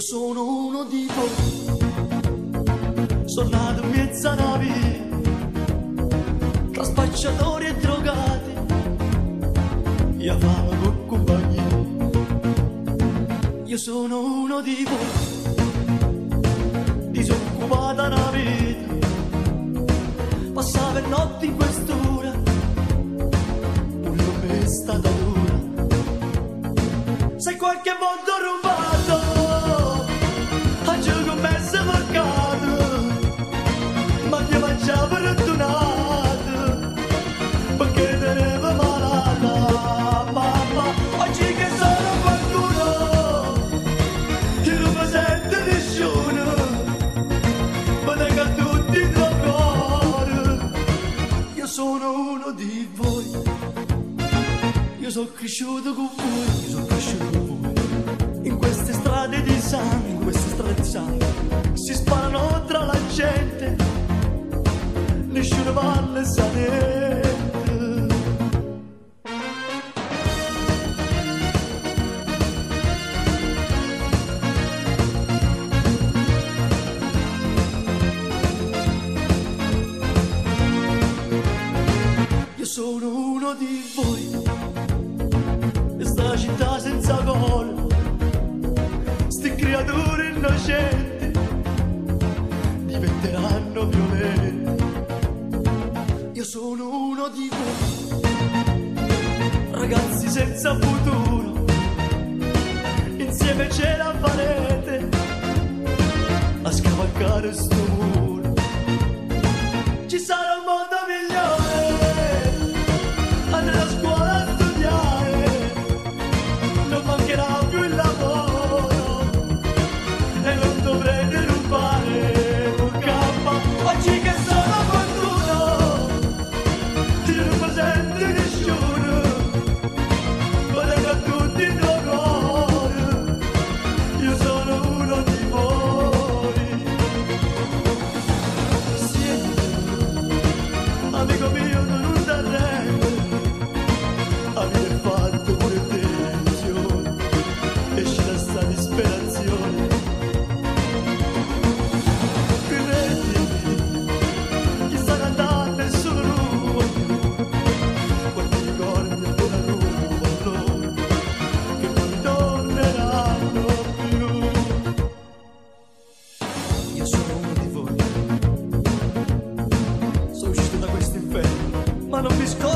Io sono uno di voi, sono nato in mezzo via, tra spacciatori e drogati, io famo con compagnia. Io sono uno di voi, disoccupata una vita, passava notti in quest'ora, di voi. Io sono cresciuto con voi, io sono cresciuto con voi. In queste strade di sangue, in queste strade di sangue, si sparano tra la gente, nessuno va alle salette. Voi questa città senza gol, sti creature innocenti diventeranno violenti. Io sono uno di voi, ragazzi senza futuro, insieme ce la farete a scavalcare sto voi sono uscito da